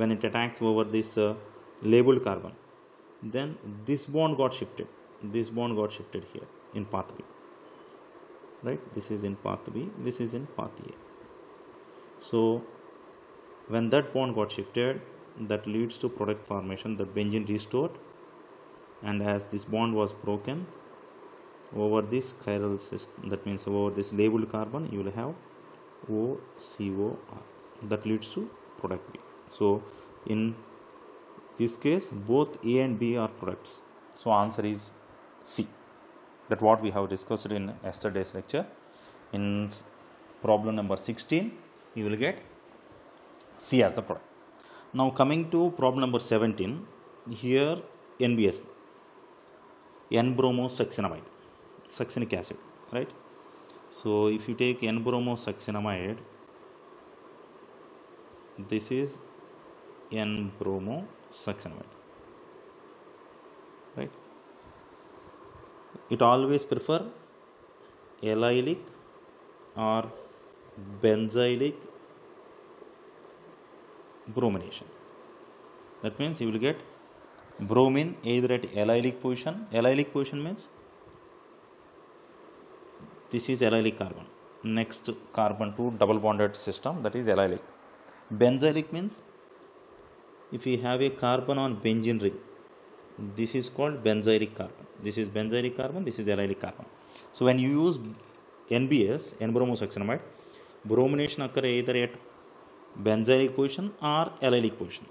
when it attacks over this uh, labeled carbon then this bond got shifted. This bond got shifted here in path B. Right? This is in path B. This is in path A. So when that bond got shifted that leads to product formation the benzene restored and as this bond was broken over this chiral system that means over this labeled carbon you will have OCOR that leads to product B. So in this case both A and B are products. So answer is C. That what we have discussed in yesterday's lecture. In problem number 16 you will get C as the product. Now coming to problem number 17, here NBS, N-bromosuccinamide, succinic acid, right? So if you take N-bromosuccinamide, this is N-bromosuccinamide, right? It always prefer allylic or benzylic bromination. That means you will get bromine either at allylic position. Allylic position means this is allylic carbon. Next carbon to double bonded system that is allylic. Benzylic means if we have a carbon on benzene ring, this is called benzylic carbon. This is benzylic carbon, this is allylic carbon. So when you use NBS, N-bromosuccinamide, bromination occur either at benzylic position or allylic position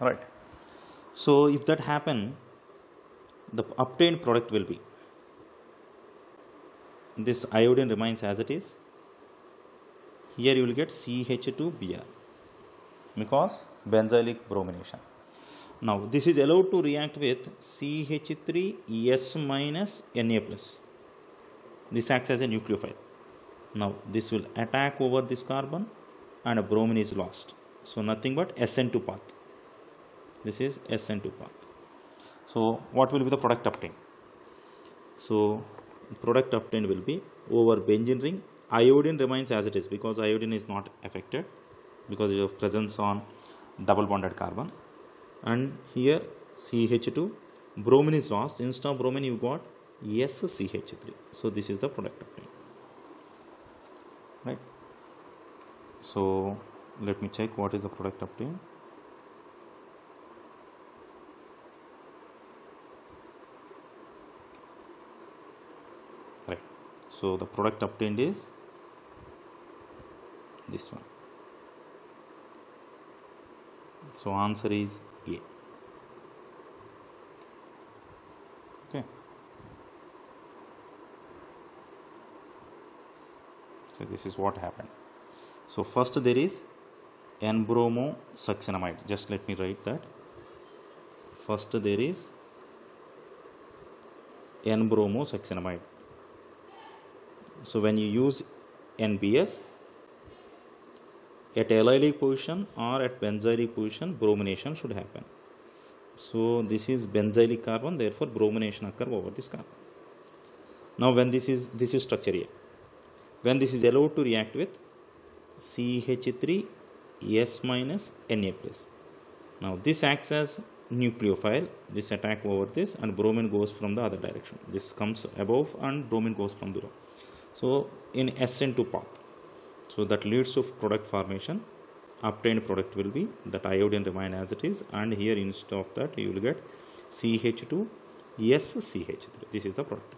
right so if that happen the obtained product will be this iodine remains as it is. Here you will get CH2Br because benzylic bromination now this is allowed to react with CH3S minus Na plus. This acts as a nucleophile. Now this will attack over this carbon and a bromine is lost. So nothing but SN2 path. This is SN2 path. So what will be the product obtained? So product obtained will be over benzene ring. Iodine remains as it is because iodine is not affected because of presence on double bonded carbon. And here CH2 bromine is lost. Instead of bromine you got SCH3 so this is the product obtained. Right? So let me check what is the product obtained right so the product obtained is this one. So answer is a. Okay. So this is what happened. So first there is n-bromosuccinamide just let me write that. First there is n-bromosuccinamide so when you use NBS at allylic position or at benzylic position bromination should happen. So this is benzylic carbon therefore bromination occur over this carbon. Now when this is this is structure here when this is allowed to react with CH3 S minus Na plus. Now this acts as nucleophile. This attack over this and bromine goes from the other direction. This comes above and bromine goes from below so in SN2 path so that leads to product formation obtained product will be that iodine remain as it is and here instead of that you will get CH2 SCH3 this is the product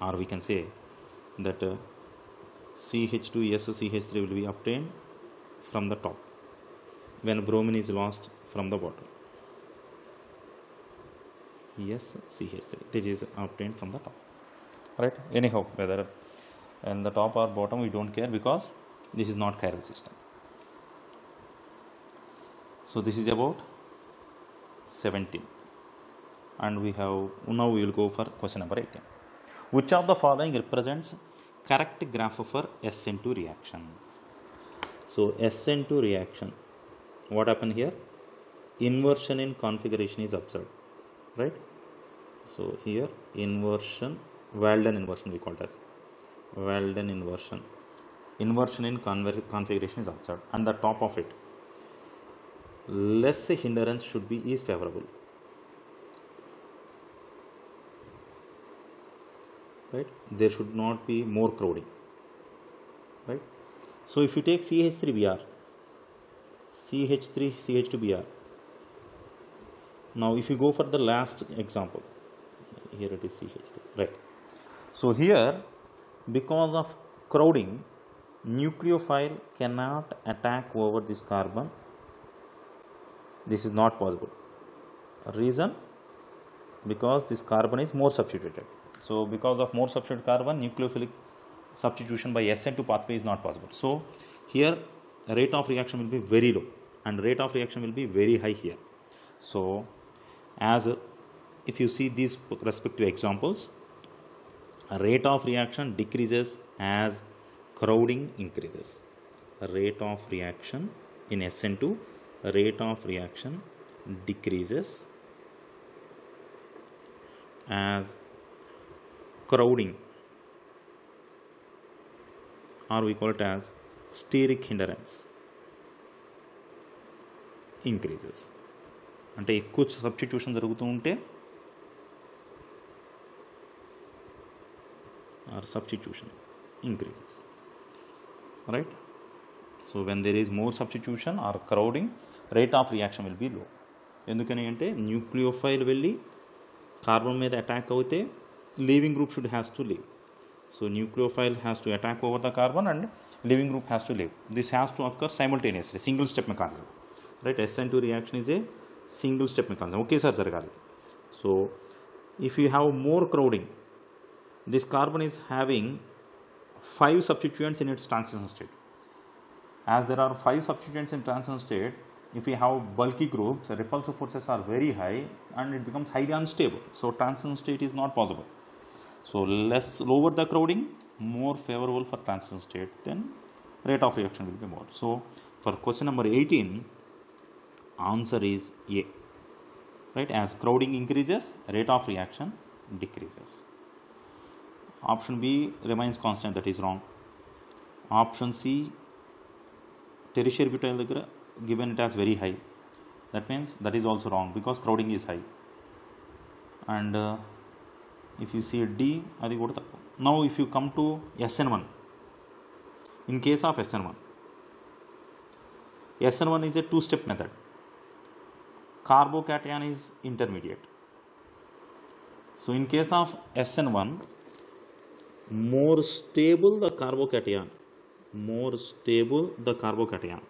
or we can say that uh, CH2 SCH3 will be obtained from the top when bromine is lost from the bottom. Yes CH3 this is obtained from the top right? Anyhow whether in the top or bottom we don't care because this is not chiral system. So this is about 17 and we have now we will go for question number 18 which of the following represents correct graph for SN2 reaction? So SN2 reaction what happened here? Inversion in configuration is observed right? So here inversion Walden inversion we call as Walden inversion. Inversion in conver- configuration is observed. And the top of it less hindrance should be is favorable. Right? There should not be more crowding. Right? So if you take CH3Br CH3 CH2Br now if you go for the last example here it is CH3 right so here because of crowding nucleophile cannot attack over this carbon. This is not possible. Reason? Because this carbon is more substituted. So because of more substituted carbon nucleophilic substitution by SN2 pathway is not possible. So here rate of reaction will be very low and rate of reaction will be very high here. So as if you see these respective examples rate of reaction decreases as crowding increases rate of reaction in SN two rate of reaction decreases as crowding or we call it as steric hindrance increases అంటే ఎక్కువ substitution జరుగుతూ ఉంటే or substitution increases. Right? So when there is more substitution or crowding rate of reaction will be low. ఎందుకని అంటే nucleophile వెళ్ళి carbon మీద attack అవుతే leaving group should has to leave so nucleophile has to attack over the carbon and living group has to leave this has to occur simultaneously single step mechanism right? Sn2 reaction is a single step mechanism ఒకేసారి జరగాలి. So if you have more crowding this carbon is having five substituents in its transition state. As there are five substituents in transition state if we have bulky groups the repulsive forces are very high and it becomes highly unstable. So transition state is not possible. So less lower the crowding more favorable for transition state then rate of reaction will be more. So for question number 18 answer is a. Right? As crowding increases rate of reaction decreases option B remains constant that is wrong. Option C tertiary butyl given it as very high. That means that is also wrong because crowding is high. And uh, if you see D I think what now if you come to SN1 in case of SN1 SN1 is a two step method. Carbocation is intermediate. So in case of SN1 more stable the carbocation. More stable the carbocation.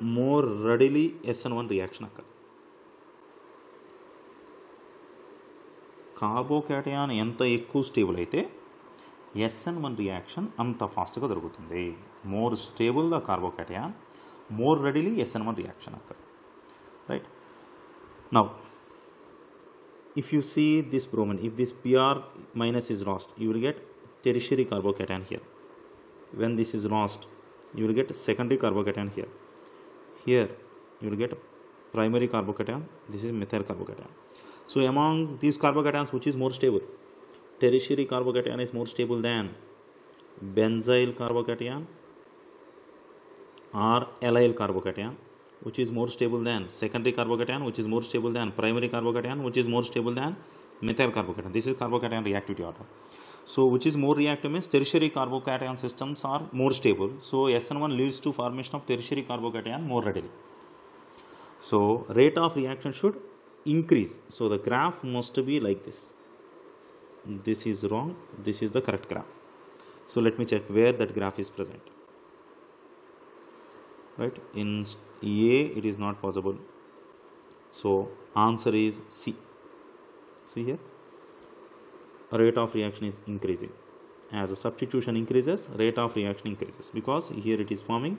More readily SN1 reaction occur carbocation ఎంత ఎక్కువ stable అయితే SN one reaction అంత ఫాస్ట్గా జరుగుతుంది more stable the carbocation more readily SN one reaction occur right now if you see this bromine if this Br minus is lost you will get tertiary carbocation here. When this is lost you will get secondary carbocation here. Here you will get primary carbocation this is methyl carbocation. So among these carbocations which is more stable? Tertiary carbocation is more stable than benzyl carbocation or allyl carbocation which is more stable than secondary carbocation which is more stable than primary carbocation which is more stable than methyl carbocation. This is carbocation reactivity order. So which is more reactive means tertiary carbocation systems are more stable. So sn1 leads to formation of tertiary carbocation more readily. So rate of reaction should increase. So the graph must be like this. This is wrong. This is the correct graph. So let me check where that graph is present right? In a it is not possible. So answer is c. See here? Rate of reaction is increasing. As a substitution increases rate of reaction increases. Because here it is forming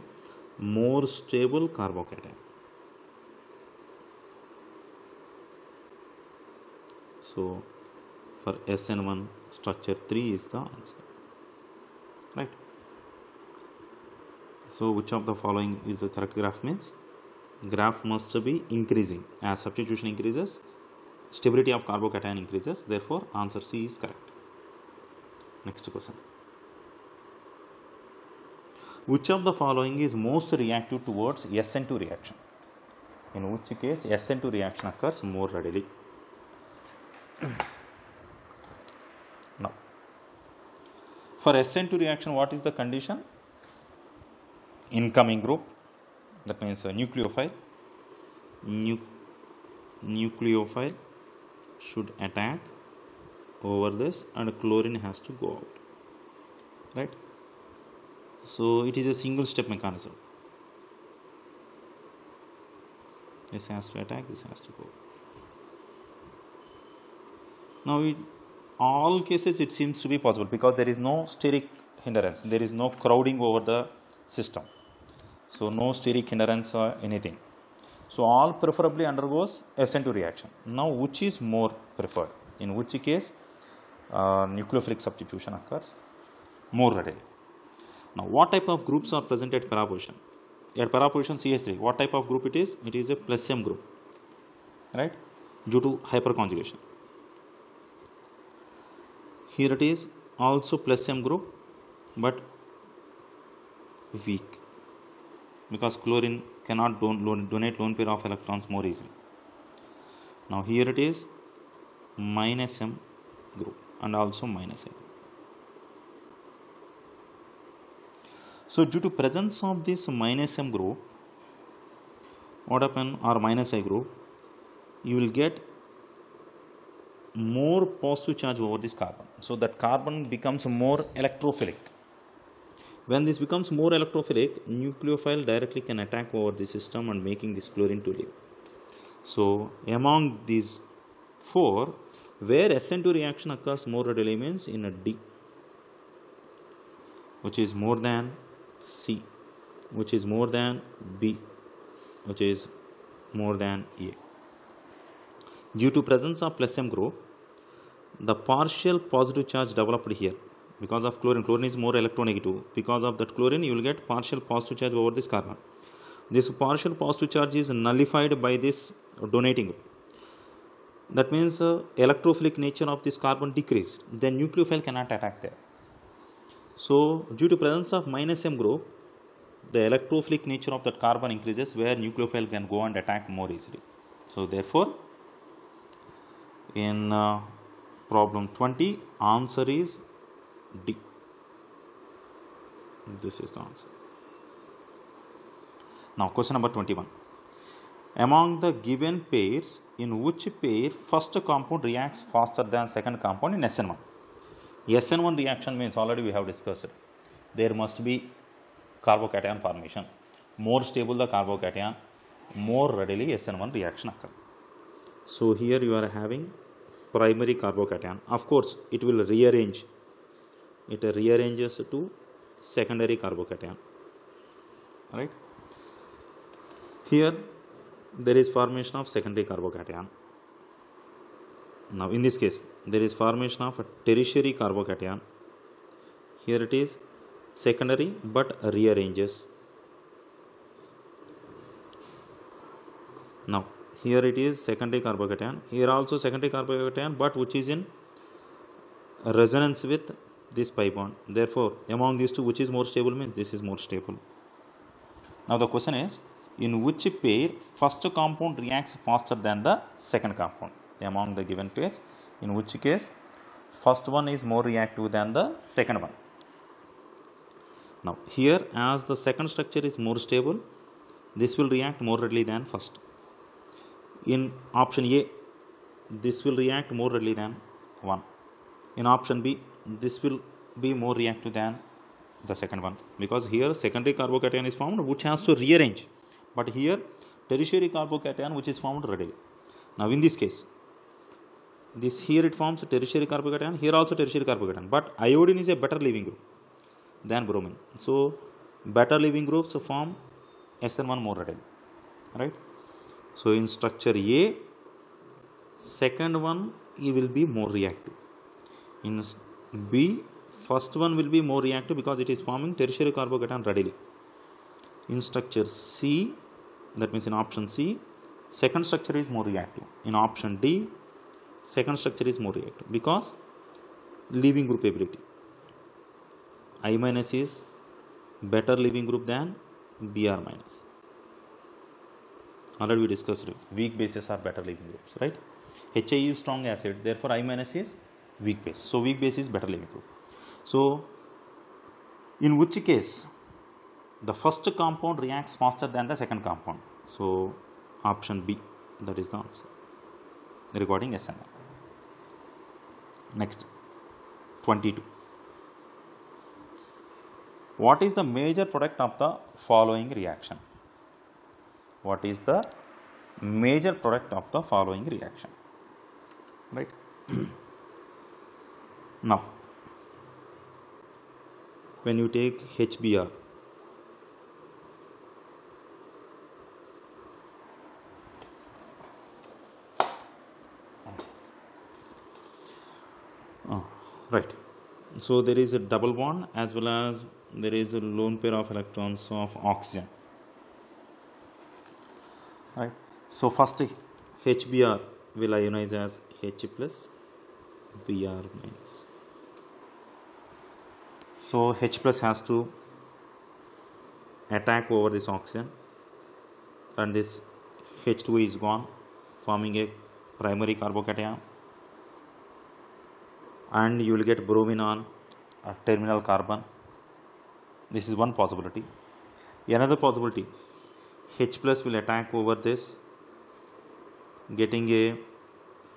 more stable carbocation. So for sn1 structure 3 is the answer. Right so which of the following is the correct graph means? Graph must be increasing. As substitution increases stability of carbocation increases. Therefore answer c is correct. Next question. Which of the following is most reactive towards sn2 reaction? In which case sn2 reaction occurs more readily. Now for sn2 reaction what is the condition incoming group that means a nucleophile. Nu- nucleophile should attack over this and chlorine has to go out. Right? So it is a single step mechanism. This has to attack this has to go. Now in all cases it seems to be possible because there is no steric hindrance. There is no crowding over the system so no steric hindrance or anything. So all preferably undergoes SN2 reaction. Now which is more preferred? In which case uh, nucleophilic substitution occurs more readily. Now what type of groups are present at para position at para position CH3 what type of group it is? It is a plus M group right? Due to hyperconjugation. Here it is also plus M group but weak because chlorine cannot don- donate lone pair of electrons more easily. Now here it is minus M group and also minus M. So due to presence of this minus M group, what happen or minus I group, you will get more positive charge over this carbon. So that carbon becomes more electrophilic. When this becomes more electrophilic nucleophile directly can attack over the system and making this chlorine to leave so among these four where SN2 reaction occurs more readily means in a D which is more than C which is more than B which is more than A. Due to presence of plus M group the partial positive charge developed here because of chlorine. Chlorine is more electronegative because of that chlorine you will get partial positive charge over this carbon. This partial positive charge is nullified by this donating. Group that means uh, electrophilic nature of this carbon decreased. Then nucleophile cannot attack there. So due to presence of minus m group the electrophilic nature of that carbon increases where nucleophile can go and attack more easily. So therefore in uh, problem 20 answer is D. This is the answer. Now, question number 21. Among the given pairs, in which pair first compound reacts faster than second compound in SN1? SN1 reaction means already we have discussed. There must be carbocation formation. More stable the carbocation, more readily SN1 reaction occur. So here you are having primary carbocation. Of course, it will rearrange it rearranges to secondary carbocation. Right? Here there is formation of secondary carbocation. Now in this case there is formation of a tertiary carbocation. Here it is secondary but rearranges. Now here it is secondary carbocation. Here also secondary carbocation but which is in resonance with this pi bond. Therefore among these two which is more stable means this is more stable. Now the question is in which pair first compound reacts faster than the second compound? Among the given pairs in which case first one is more reactive than the second one. Now here as the second structure is more stable this will react more readily than first. In option a this will react more readily than 1 in option b this will be more reactive than the second one. Because here secondary carbocation is formed which has to rearrange. But here tertiary carbocation which is formed readily. Now in this case this here it forms tertiary carbocation here also tertiary carbocation. But iodine is a better leaving group than bromine. So better leaving groups form SN1 more readily. Right? So in structure A second one it will be more reactive. In B, first one will be more reactive because it is forming tertiary carbocation readily. In structure C, that means in option C, second structure is more reactive. In option D, second structure is more reactive because leaving group ability. I minus is better leaving group than Br minus. Already we discussed weak bases are better leaving groups, right? HA is strong acid, therefore I minus is weak base. So weak base is better leaving group. So in which case the first compound reacts faster than the second compound. So option B that is the answer regarding SN1. Next 22. What is the major product of the following reaction? What is the major product of the following reaction? Right. Now, when you take HBr, oh, right. So there is a double bond as well as there is a lone pair of electrons of oxygen. Right. So first HBr will ionize as H plus Br minus so H plus has to attack over this oxygen. And this H2 is gone forming a primary carbocation. And you will get bromine on a terminal carbon. This is one possibility. Another possibility H plus will attack over this getting a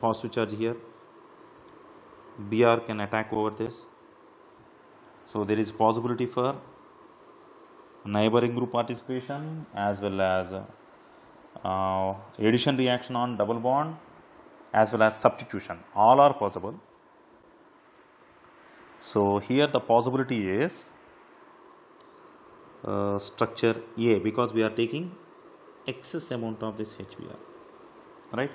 positive charge here. Br can attack over this so there is possibility for neighboring group participation as well as uh, addition reaction on double bond as well as substitution. All are possible. So here the possibility is uh, structure A because we are taking excess amount of this HBr right?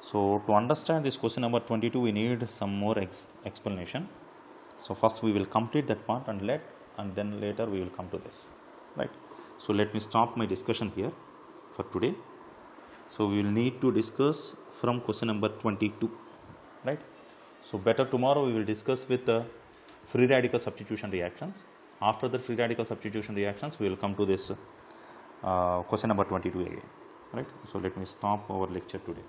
So to understand this question number 22 we need some more ex explanation so first we will complete that part and let and then later we will come to this right? So let me stop my discussion here for today. So we will need to discuss from question number 22 right? So better tomorrow we will discuss with the free radical substitution reactions. After the free radical substitution reactions we will come to this uh, question number 22 again right? So let me stop our lecture today